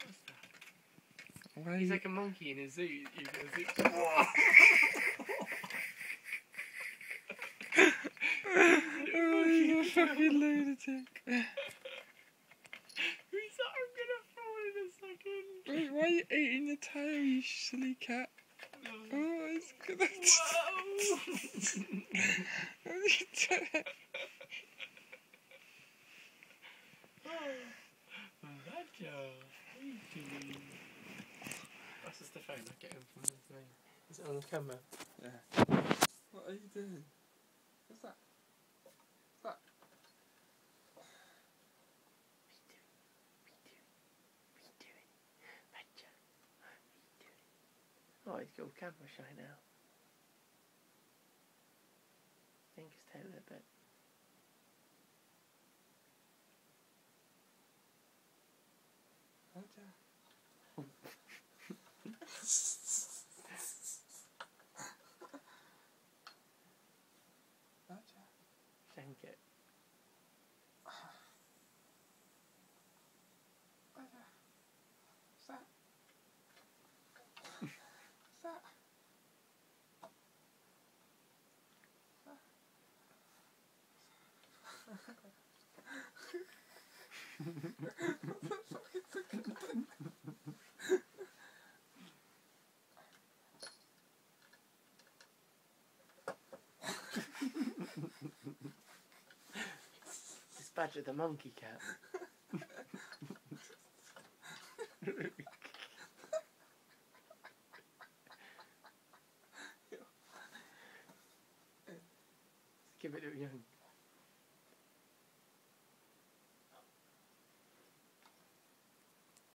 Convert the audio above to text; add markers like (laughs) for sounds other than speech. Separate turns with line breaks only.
That?
Why
He's like a monkey in a zoo. You go zoo.
oh, you fucking lunatic. (laughs)
He's like, I'm gonna fall in a second.
Wait, why are you eating your tail, you silly cat? (laughs) Oh, it's gonna.
Whoa!
What are you doing?
Badger, what are you doing? That's just the phone. I get him from the thing. Is it on the camera? Yeah.
What are you doing? What's that? What's that?
Oh, he's got camera shy now. Think his tail a bit.
Blanket. Thank
you. Badger the monkey cat. (laughs) Give it to a young.